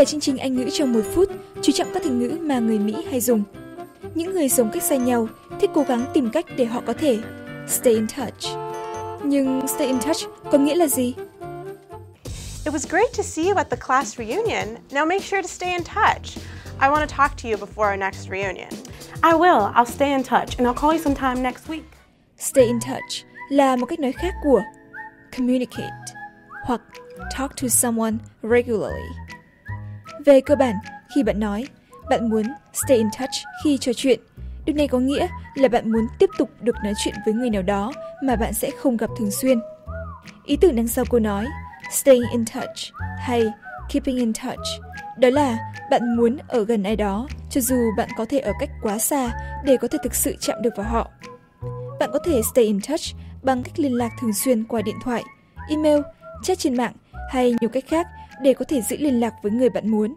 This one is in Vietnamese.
là chương trình Anh ngữ trong một phút, chú trọng các thành ngữ mà người Mỹ hay dùng. Những người sống cách xa nhau thích cố gắng tìm cách để họ có thể stay in touch. Nhưng stay in touch có nghĩa là gì? It was great to see you at the class reunion. Now make sure to stay in touch. I want to talk to you before our next reunion. I will. I'll stay in touch and I'll call you sometime next week. Stay in touch là một cách nói khác của communicate hoặc talk to someone regularly. Về cơ bản, khi bạn nói, bạn muốn stay in touch khi trò chuyện. Điều này có nghĩa là bạn muốn tiếp tục được nói chuyện với người nào đó mà bạn sẽ không gặp thường xuyên. Ý tưởng đằng sau câu nói staying in touch hay keeping in touch đó là bạn muốn ở gần ai đó cho dù bạn có thể ở cách quá xa để có thể thực sự chạm được vào họ. Bạn có thể stay in touch bằng cách liên lạc thường xuyên qua điện thoại, email, chat trên mạng hay nhiều cách khác để có thể giữ liên lạc với người bạn muốn.